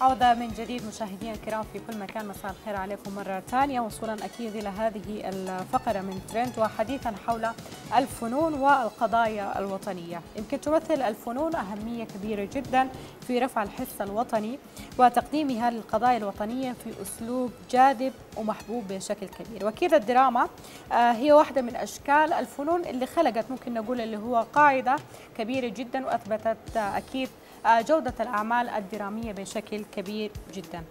عودة من جديد مشاهدينا الكرام في كل مكان. مساء الخير عليكم مرة ثانية. وصولا أكيد إلى هذه الفقرة من ترند وحديثا حول الفنون والقضايا الوطنية. يمكن تمثل الفنون أهمية كبيرة جدا في رفع الحس الوطني وتقديمها للقضايا الوطنية في أسلوب جاذب ومحبوب بشكل كبير. وأكيد الدراما هي واحدة من أشكال الفنون اللي خلقت ممكن نقول اللي هو قاعدة كبيرة جدا وأثبتت أكيد جودة الأعمال الدرامية بشكل كبير جدا.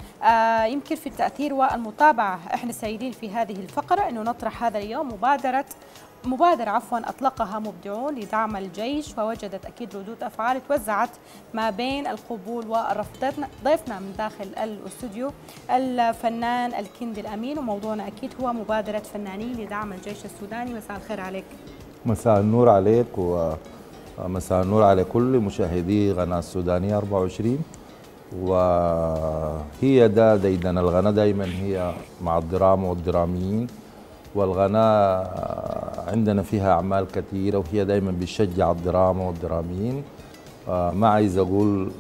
يمكن في التأثير والمتابعة. إحنا سعيدين في هذه الفقرة أنه نطرح هذا اليوم مبادرة مبادرة عفوا أطلقها مبدعون لدعم الجيش ووجدت أكيد ردود أفعال توزعت ما بين القبول والرفض. ضيفنا من داخل الاستوديو الفنان الكندي الأمين وموضوعنا أكيد هو مبادرة فنانين لدعم الجيش السوداني. مساء الخير عليك. مساء النور عليك و مساء النور على كل مشاهدي قناة السودانية 24 وهي ده ديدن الغناء دائما هي مع الدراما والدراميين. والغناء عندنا فيها أعمال كثيرة وهي دائما بتشجع الدراما والدراميين. ما عايز أقول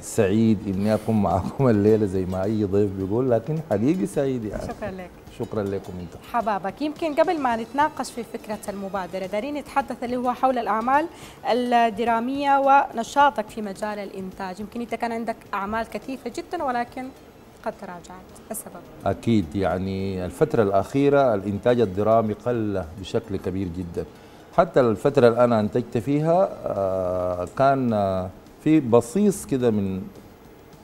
سعيد إني أكون معكم الليلة زي ما أي ضيف بيقول لكن حقيقي سعيد يعني. شكرا لك. شكرا لكم انت حبابك. يمكن قبل ما نتناقش في فكرة المبادرة دارين نتحدث اللي هو حول الأعمال الدرامية ونشاطك في مجال الإنتاج. يمكن إنت كان عندك أعمال كثيفة جدا ولكن قد تراجعت. السبب؟ أكيد يعني الفترة الأخيرة الإنتاج الدرامي قل بشكل كبير جدا. حتى الفترة اللي أنا أنتجت فيها كان في بصيص كده من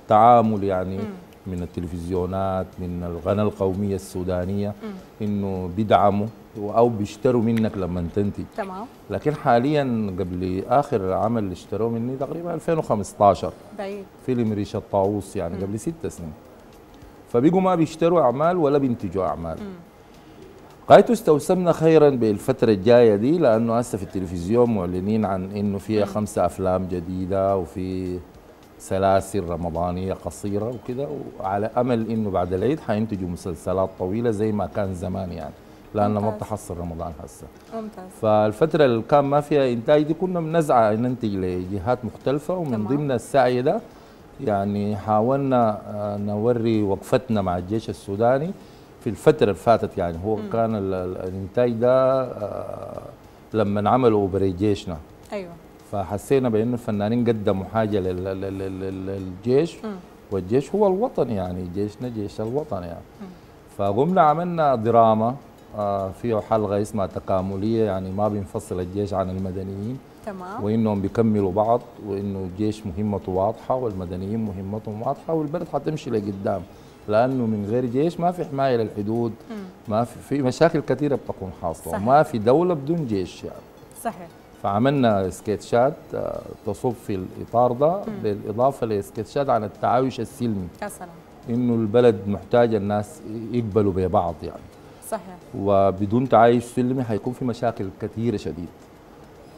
تعامل يعني م. من التلفزيونات من القناه القومية السودانية م. إنه بيدعموا أو بيشتروا منك لما تنتج. تمام. لكن حاليا قبل آخر عمل اللي اشتروه مني تقريبا 2015 بعيد. فيلم ريش الطاووس يعني م. قبل ست سنين. فبيجوا ما بيشتروا أعمال ولا بينتجوا أعمال. قايتو استوسمنا خيرا بالفترة الجاية دي لأنه هسه في التلفزيون معلنين عن إنه فيها خمسة أفلام جديدة وفي سلاسل رمضانية قصيرة وكده وعلى أمل إنه بعد العيد حينتجوا مسلسلات طويلة زي ما كان زمان يعني لأنه ما بتحصل رمضان هسه. ممتاز. فالفترة اللي كان ما فيها إنتاج دي كنا بنسعى ننتج لجهات مختلفة ومن تمام. ضمن السعي ده يعني حاولنا نوري وقفتنا مع الجيش السوداني في الفترة اللي فاتت يعني. هو م. كان الإنتاج ده لما عملوا اوبري جيشنا. أيوه. فحسينا بانه الفنانين قدموا حاجة للجيش. والجيش هو الوطن يعني جيشنا جيش الوطن يعني. فقمنا عملنا دراما فيه حلقة اسمها تكاملية يعني ما بينفصل الجيش عن المدنيين. تمام. وإنهم بيكملوا بعض وإنه الجيش مهمته واضحة والمدنيين مهمتهم واضحة والبلد حتمشي لقدام. لأنه من غير جيش ما في حماية للحدود. ما في في مشاكل كثيرة بتكون حاصلة. وما في دولة بدون جيش يعني. صحيح. فعملنا سكتشات تصب في الإطار ده. بالإضافة لسكتشات عن التعايش السلمي. يا سلام. إنه البلد محتاجة الناس يقبلوا ببعض يعني. صحيح. وبدون تعايش سلمي حيكون في مشاكل كثيرة شديد.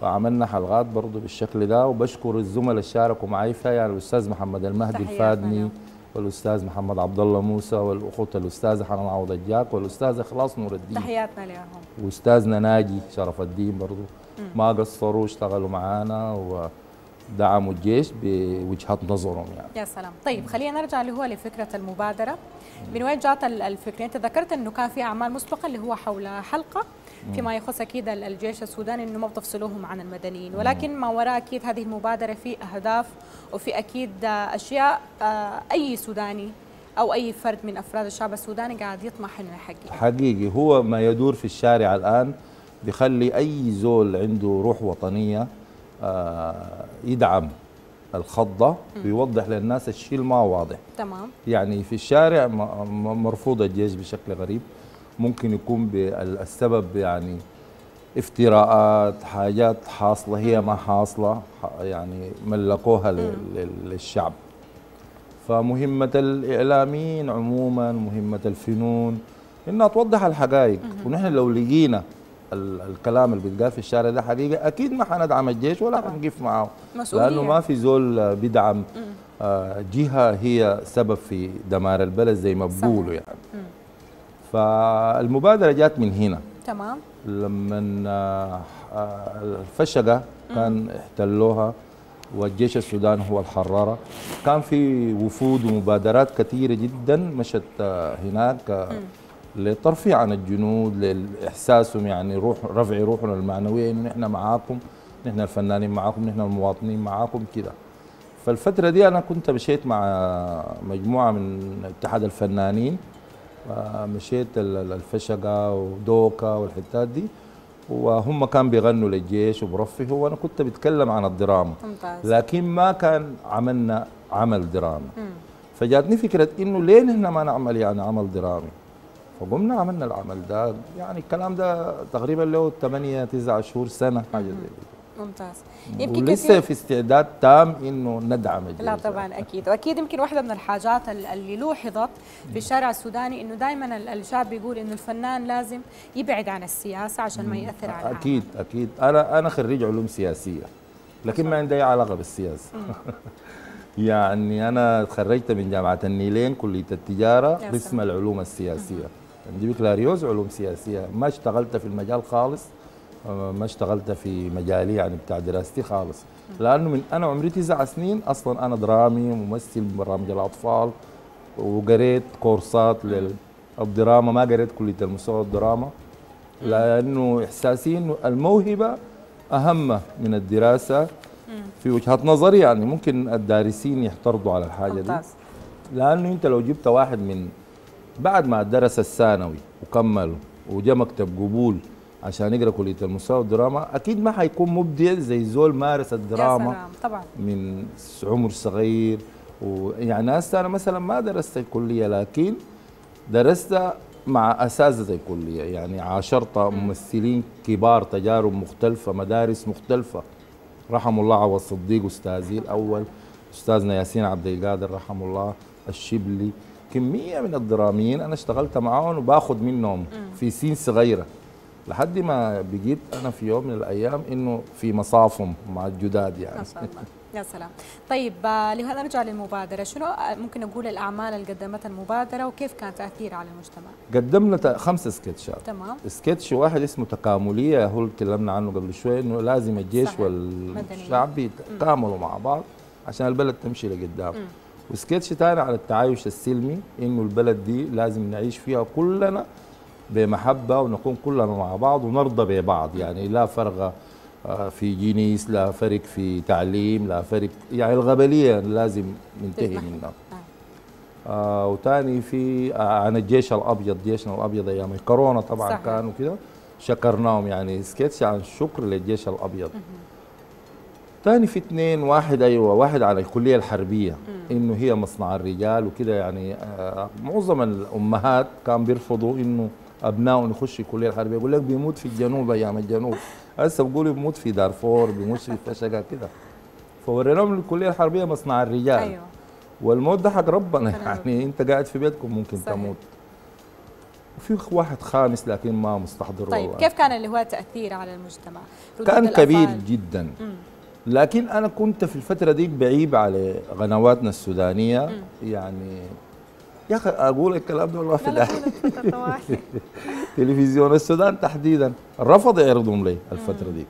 فعملنا حلقات برضه بالشكل ده وبشكر الزملاء اللي شاركوا معي فيها يعني الأستاذ محمد المهدي الفادني. والأستاذ محمد عبد الله موسى والاخت الاستاذه حنان عوض الجاك والأستاذ إخلاص نور الدين. تحياتنا لهم وأستاذنا ناجي شرف الدين برضه ما قصروا اشتغلوا معانا ودعموا الجيش بوجهات نظرهم يعني. يا سلام. طيب خلينا نرجع اللي هو لفكرة المبادرة. من وين جات الفكرة؟ أنت ذكرت إنه كان في أعمال مسبقة اللي هو حول حلقة. فيما يخص أكيد الجيش السوداني إنه ما بتفصلوهم عن المدنيين. ولكن ما وراء أكيد هذه المبادرة في أهداف وفي أكيد أشياء أي سوداني أو أي فرد من أفراد الشعب السوداني قاعد يطمح إنه يحقق حقيقي. هو ما يدور في الشارع الآن بيخلي أي زول عنده روح وطنية يدعم الخضة ويوضح للناس الشيء ما واضح تمام. يعني في الشارع مرفوض الجيش بشكل غريب. ممكن يكون السبب يعني افتراءات حاجات حاصلة هي ما حاصلة يعني ملكوها للشعب. فمهمة الإعلاميين عموما مهمة الفنون إنها توضح الحقائق. ونحن لو لقينا الكلام اللي بيتقال في الشارع ده حقيقة أكيد ما حندعم الجيش ولا حنقف معه. مسؤولية. لأنه ما في زول بيدعم جهة هي سبب في دمار البلد زي ما بقولوا يعني. فالمبادرة جات من هنا. تمام. لما الفشقه كان احتلوها والجيش السوداني هو الحرارة. كان في وفود ومبادرات كثيرة جدا مشت آه، هناك آه، للترفيه عن الجنود لإحساسهم يعني روح رفع روحنا المعنوية إنه نحن معاكم نحن الفنانين معاكم نحن المواطنين معاكم كده. فالفترة دي أنا كنت مشيت مع مجموعة من اتحاد الفنانين. آه، مشيت ال- ال- الفشقة ودوكا والحتات دي وهم كانوا بيغنوا للجيش وبرفهوا وأنا كنت بتكلم عن الدراما. ممتاز. لكن ما كان عملنا عمل درامي. فجاتني فكرة إنه ليه نحن ما نعمل يعني عمل درامي؟ فقمنا عملنا العمل ده يعني الكلام ده تقريبا له 8 9 شهور سنة حاجة زي كده. ممتاز. يمكن ولسه كثير في استعداد تام إنه ندعم الجيش لا طبعا أكيد. وأكيد يمكن واحدة من الحاجات ال- اللي لوحظت في الشارع السوداني إنه دائما ال- الشعب بيقول إنه الفنان لازم يبعد عن السياسة عشان ما يأثر على أكيد أكيد. أنا أنا خريج علوم سياسية لكن ما عندي أي علاقة بالسياسة. يعني أنا تخرجت من جامعة النيلين كلية التجارة قسم سلام. العلوم السياسية. عندي بكالوريوس علوم سياسية. ما اشتغلت في المجال خالص ما اشتغلت في مجالي يعني بتاع دراستي خالص. لأنه من أنا عمري تسع سنين أصلا أنا درامي ممثل برامج الأطفال وقريت كورسات للدراما ما قريت كلية المستوى الدراما. لأنه إحساسي إنه الموهبة أهم من الدراسة. في وجهه نظري يعني ممكن الدارسين يحترضوا على الحاجة دي. ممتاز. لأنه أنت لو جبت واحد من بعد ما درس الثانوي وكمل وجا مكتب قبول عشان يقرا كلية المستوى الدراما أكيد ما حيكون مبدع زي زول مارس يا الدراما سلام طبعا. من عمر صغير. ويعني هسه أنا مثلا ما درست الكلية لكن درست مع أساتذة الكلية. يعني عاشرت ممثلين كبار تجارب مختلفة مدارس مختلفة. رحم الله عوض صديق أستاذي الأول أستاذنا ياسين عبد القادر رحمه الله الشبلي. كمية من الدراميين أنا اشتغلت معاهم وباخذ منهم في سين صغيرة. لحد ما بقيت أنا في يوم من الأيام إنه في مصافهم مع الجداد يعني. ما شاء الله. يا سلام. طيب آه، لهذا نرجع للمبادرة. شنو آه، ممكن نقول الأعمال اللي قدمتها المبادرة وكيف كان تأثيرها على المجتمع؟ قدمنا خمس سكتشات. تمام. سكتش واحد اسمه تكامليه هو اللي تكلمنا عنه قبل شوي إنه لازم الجيش صحيح. والشعب يتكاملوا مع بعض عشان البلد تمشي لقدام. وسكتش ثاني على التعايش السلمي إنه البلد دي لازم نعيش فيها كلنا بمحبة ونكون كلنا مع بعض ونرضى ببعض. يعني لا فرق آه، في جنس لا فرق في تعليم لا فرق. يعني الغبلية لازم ننتهي. منها. آه. آه وتاني في آه عن الجيش الأبيض. جيشنا الأبيض أيام الكورونا طبعا صحيح. كان وكده شكرناهم يعني سكتش عن الشكر للجيش الأبيض. تاني في اثنين واحد أيوه واحد على الكلية الحربية. إنه هي مصنع الرجال وكده يعني آه معظم الأمهات كان بيرفضوا إنه ابنائهم يخشوا الكليه الحربية. يقول لك بيموت في الجنوب أيام الجنوب. هسه بيقولوا بيموت في دارفور بيموت في فشقة كده. فوريناهم الكلية الحربية مصنع الرجال. أيوه. والموت ده حق ربنا. يعني أنت قاعد في بيتكم ممكن صحيح. تموت. وفي واحد خامس لكن ما مستحضر طيب. كيف كان اللي هو تاثير على المجتمع؟ كان كبير. جدا. مم. لكن أنا كنت في الفترة دي بعيب على قنواتنا السودانية. يعني يا أخي أقول الكلام ده والله في طوالي. تلفزيون السودان تحديدا رفض يعرضهم لي الفترة دي.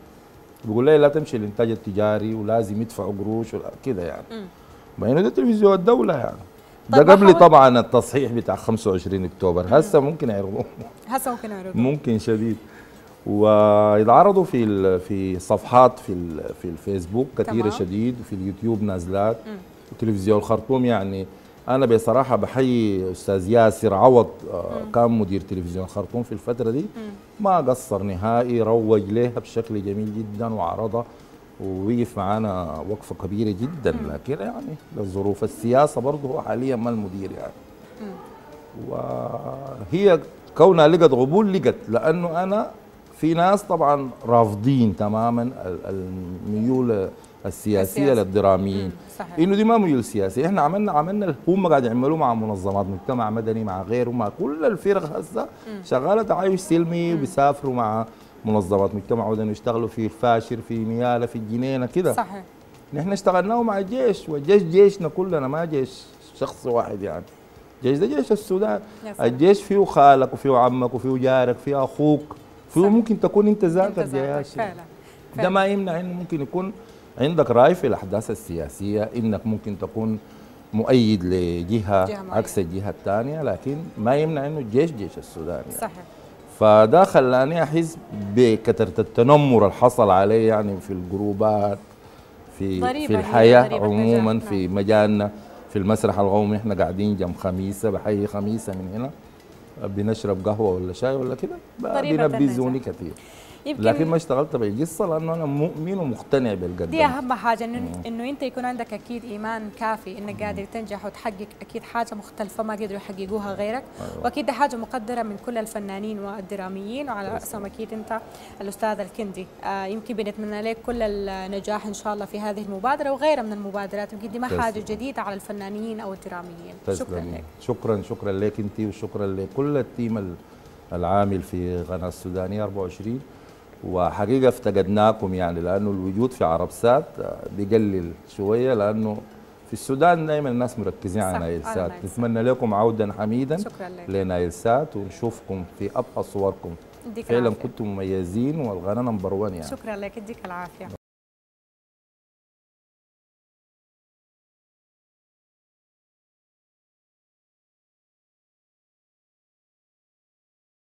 بيقول لي لا تمشي الإنتاج التجاري ولازم يدفعوا قروش كده يعني. ما انه ده تلفزيون الدولة يعني. طيب ده قبل طبعا التصحيح بتاع 25 أكتوبر. هسه ممكن يعرضوه. هسه ممكن نعرض ممكن شديد. ويتعرضوا في في صفحات في في الفيسبوك كثيرة. شديد وفي اليوتيوب نازلات. وتلفزيون الخرطوم يعني أنا بصراحة بحيي أستاذ ياسر عوض آه، كان مدير تلفزيون الخرطوم في الفترة دي. ما قصر نهائي روج لها بشكل جميل جدا وعرضها ووقف معانا وقفة كبيرة جدا. لكن يعني للظروف السياسة برضه هو حاليا ما المدير يعني. وهي كونها لقت قبول لقت لأنه أنا في ناس طبعا رافضين تماما ال- الميول السياسية السياسة. للدراميين. إنه دي ما ميول سياسي إحنا عملنا عملنا هم قاعد يعملوه مع منظمات مجتمع مدني مع غيره مع كل الفرق هسه شغالة تعايش سلمي وبيسافروا مع منظمات مجتمع مدني يشتغلوا في فاشر في ميالة في الجنينه كده. صحيح. نحن اشتغلناه مع الجيش والجيش جيشنا كلنا ما جيش شخص واحد يعني. جيش ده جيش السودان. الجيش فيه خالك وفيه عمك وفيه جارك فيه أخوك. فيه صحيح. ممكن تكون أنت ذاتك فعلا. ده. ما يمنع إنه ممكن يكون عندك رأي في الأحداث السياسية إنك ممكن تكون مؤيد لجهة جهة معينة. عكس الجهة الثانية لكن ما يمنع إنه الجيش جيش السودان يعني. صحيح فده خلاني أحس بكثرة التنمر اللي حصل عليه يعني في الجروبات في ضريبة في هي الحياة ضريبة عموما نجاح، في نعم. مجالنا في المسرح القومي إحنا قاعدين جنب خميسة بحي خميسة من هنا بنشرب قهوة ولا شاي ولا كده بينبذوني. كثير يمكن لكن ما اشتغلت بالقصة لأنه أنا مؤمن ومقتنع بالقدم. دي أهم حاجة انه إنه أنت يكون عندك أكيد إيمان كافي إنك قادر تنجح وتحقق أكيد حاجة مختلفة ما قدروا يحققوها غيرك. أيوة. وأكيد دي حاجة مقدرة من كل الفنانين والدراميين وعلى رأسهم أكيد أنت الأستاذ الكندي. آه يمكن بنتمنى لك كل النجاح إن شاء الله في هذه المبادرة وغيرها من المبادرات. يمكن دي ما. حاجة جديدة على الفنانين أو الدراميين. شكرا لك. شكرا شكرا لك أنت وشكرا لكل ال team ال- العامل في قناة السودانية 24 وحقيقة افتقدناكم يعني لأنه الوجود في عربسات آه، بيقلل شوية لأنه في السودان دائما الناس مركزين على نايل سات. نتمنى لكم عودا حميدا لنايل سات ونشوفكم في أبقى صوركم. فعلا كنتم مميزين والغنى number 1 يعني. شكرا لك يديك العافية.